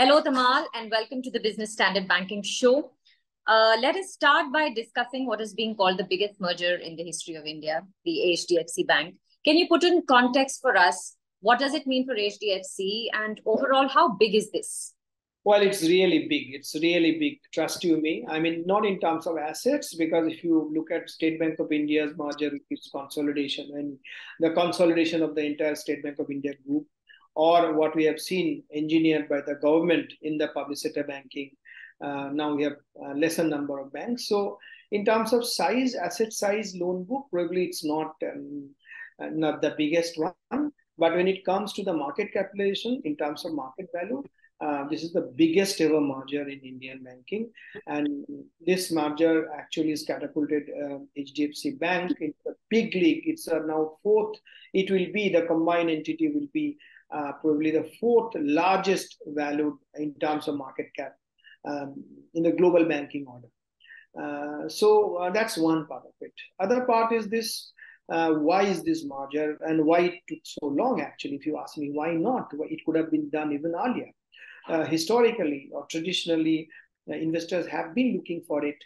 Hello, Tamal, and welcome to the Business Standard Banking Show. Uh, let us start by discussing what is being called the biggest merger in the history of India, the HDFC Bank. Can you put in context for us? What does it mean for HDFC, and overall, how big is this? Well, it's really big. It's really big. Trust you me. I mean, not in terms of assets, because if you look at State Bank of India's merger, its consolidation and the consolidation of the entire State Bank of India group, or what we have seen engineered by the government in the public sector banking. Uh, now we have a lesser number of banks. So in terms of size, asset size, loan book, probably it's not um, uh, not the biggest one. But when it comes to the market capitalization in terms of market value, uh, this is the biggest ever merger in Indian banking, and this merger actually has catapulted uh, HDFC Bank into a big league. It's uh, now fourth. It will be the combined entity will be uh, probably the fourth largest valued in terms of market cap um, in the global banking order. Uh, so uh, that's one part of it. Other part is this: uh, why is this merger and why it took so long? Actually, if you ask me, why not? It could have been done even earlier. Uh, historically or traditionally, uh, investors have been looking for it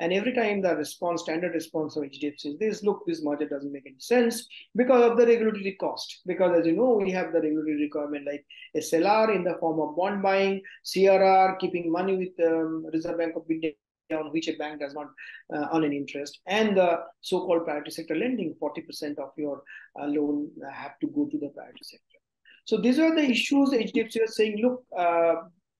and every time the response, standard response of HDFC is this, look, this merger doesn't make any sense because of the regulatory cost. Because as you know, we have the regulatory requirement like SLR in the form of bond buying, CRR, keeping money with um, Reserve Bank of India on which a bank does not uh, earn an interest, and the so-called priority sector lending, 40% of your uh, loan have to go to the priority sector. So these are the issues HDFC was saying, look, uh,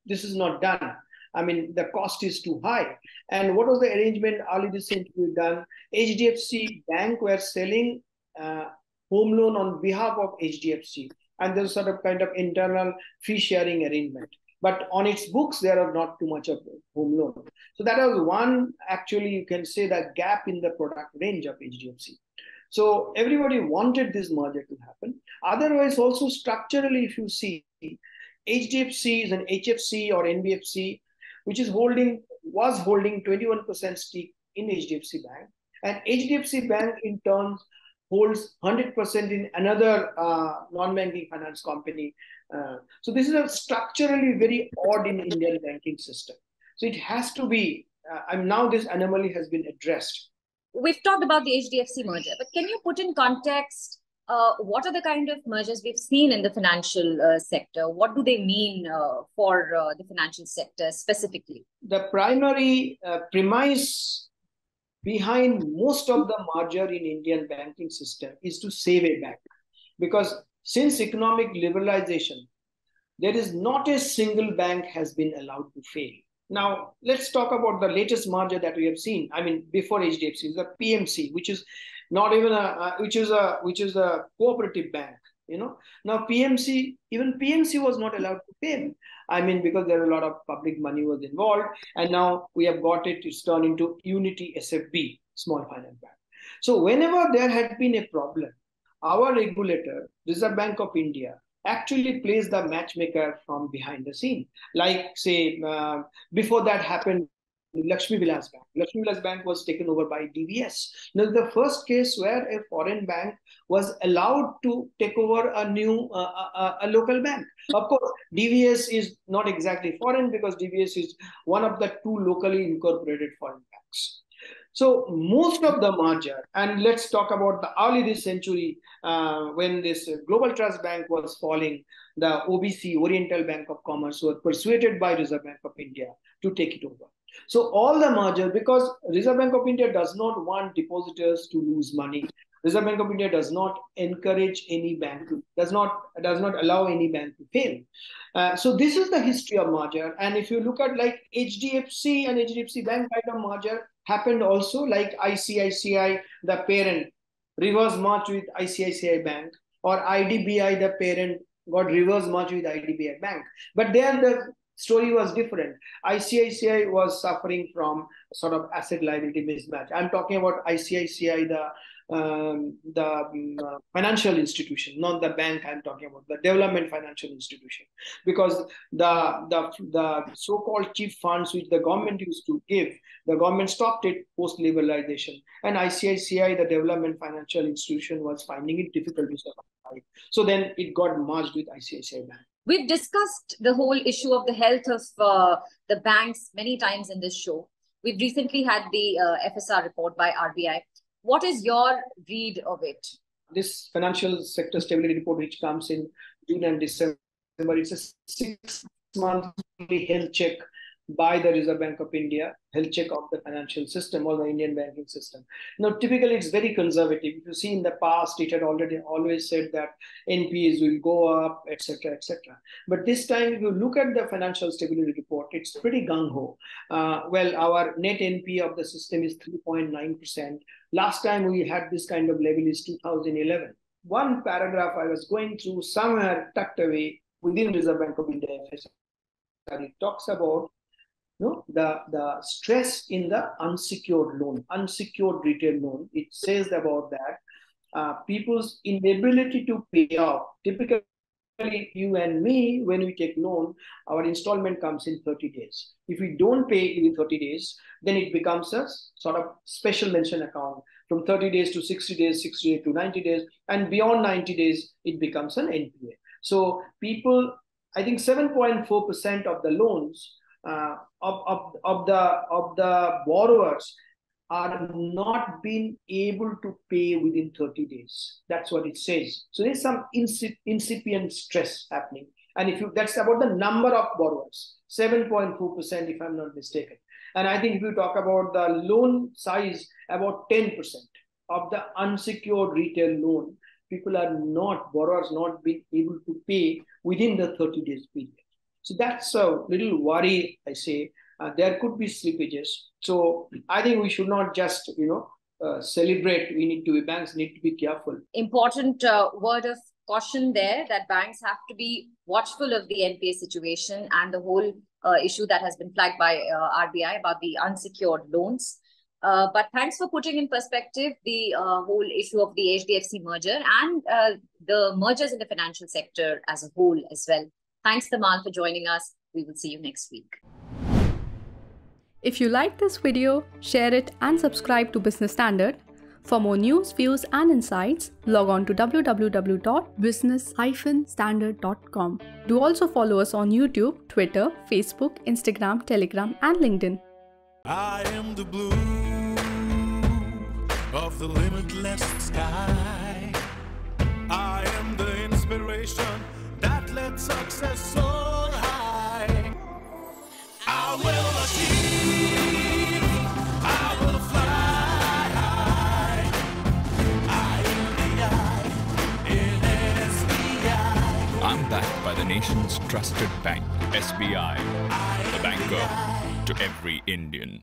this is not done. I mean, the cost is too high. And what was the arrangement early recently done? HDFC Bank were selling uh, home loan on behalf of HDFC. And there's sort of kind of internal fee sharing arrangement. But on its books, there are not too much of home loan. So that was one, actually, you can say that gap in the product range of HDFC. So everybody wanted this merger to happen. Otherwise, also structurally, if you see, HDFC is an HFC or NBFC which is holding was holding 21% stake in HDFC Bank, and HDFC Bank in turn holds 100% in another uh, non-banking finance company. Uh, so this is a structurally very odd in Indian banking system. So it has to be. Uh, and now this anomaly has been addressed. We've talked about the HDFC merger, but can you put in context uh, what are the kind of mergers we've seen in the financial uh, sector? What do they mean uh, for uh, the financial sector specifically? The primary uh, premise behind most of the merger in Indian banking system is to save a bank. Because since economic liberalization, there is not a single bank has been allowed to fail. Now, let's talk about the latest merger that we have seen. I mean, before HDFC, is the PMC, which is not even a which is a which is a cooperative bank you know now pmc even pmc was not allowed to pay i mean because there are a lot of public money was involved and now we have got it it's turned into unity sfb small finance bank so whenever there had been a problem our regulator reserve bank of india actually plays the matchmaker from behind the scene like say uh, before that happened Lakshmi Vilas Bank. Lakshmi Vilas Bank was taken over by DBS. Now, the first case where a foreign bank was allowed to take over a new uh, a, uh, uh, a, local bank. Of course, DBS is not exactly foreign because DBS is one of the two locally incorporated foreign banks. So most of the merger, and let's talk about the early this century uh, when this Global Trust Bank was falling, the OBC, Oriental Bank of Commerce, were persuaded by Reserve Bank of India to take it over. So all the merger, because Reserve Bank of India does not want depositors to lose money. Reserve Bank of India does not encourage any bank to, does not does not allow any bank to fail. Uh, so this is the history of merger. And if you look at like HDFC and HDFC Bank kind of merger happened also like ICICI, the parent, reverse merge with ICICI Bank, or IDBI, the parent, got reverse merge with IDBI Bank. But there the story was different. ICICI was suffering from sort of asset liability mismatch. I'm talking about ICICI, the um, the um, financial institution, not the bank. I'm talking about the development financial institution, because the the the so-called cheap funds which the government used to give, the government stopped it post liberalization, and ICICI, the development financial institution, was finding it difficult to survive. So then it got merged with ICICI Bank. We've discussed the whole issue of the health of uh, the banks many times in this show. We've recently had the uh, FSR report by RBI. What is your read of it? This financial sector stability report, which comes in June and December, it's a six month health check by the Reserve Bank of India, health check of the financial system or the Indian banking system. Now, typically it's very conservative. If you see in the past, it had already always said that NPAs will go up, etc., etc. But this time, if you look at the financial stability report, it's pretty gung ho. Uh, well, our net NPA of the system is 3.9%. Last time we had this kind of level is 2011. One paragraph I was going through somewhere tucked away within Reserve Bank of India and it talks about know, the, the stress in the unsecured loan, unsecured retail loan, it says about that uh, people's inability to pay off. Typically, you and me, when we take loan, our installment comes in 30 days. If we don't pay within 30 days, then it becomes a sort of special mention account. From 30 days to 60 days, 60 days to 90 days, and beyond 90 days, it becomes an NPA. So people, I think 7.4% of the loans uh, of, of, of the of the borrowers are not being able to pay within 30 days. That's what it says. So there's some incipient stress happening. And if you that's about the number of borrowers, 7.4%, if I'm not mistaken. And I think if you talk about the loan size, about 10% of the unsecured retail loan, people are not, borrowers not being able to pay within the 30 days period. So that's a little worry, I say. Uh, there could be slippages. So I think we should not just, you know, uh, celebrate. We need to be, banks need to be careful. Important uh, word of caution there that banks have to be watchful of the NPA situation and the whole uh, issue that has been flagged by uh, RBI about the unsecured loans. Uh, but thanks for putting in perspective the whole issue of the HDFC merger and the mergers in the financial sector as a whole as well. Thanks, Tamal, for joining us. We will see you next week. If you like this video, share it and subscribe to Business Standard. For more news, views and insights, log on to www.business-standard.com. Do also follow us on YouTube, Twitter, Facebook, Instagram, Telegram and LinkedIn. I am the blue of the limitless sky. I am the inspiration let success soar high. I will achieve. I will fly high. I am the I in SBI. I'm backed by the nation's trusted bank, SBI, the banker to every Indian.